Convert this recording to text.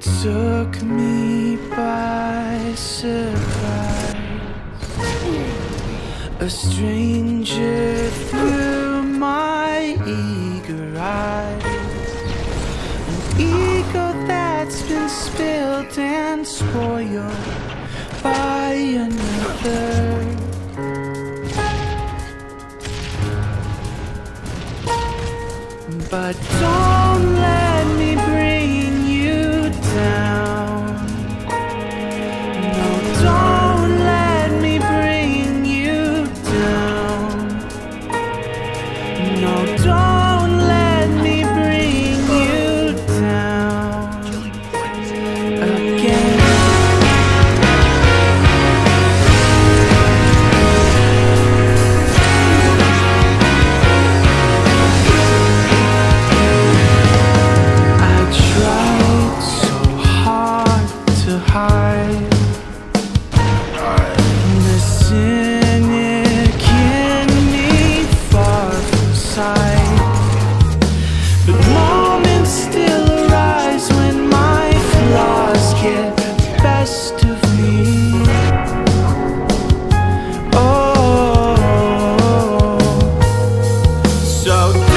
took me by surprise. A stranger through my eager eyes. An ego that's been spilled and spoiled by another. But don't let shout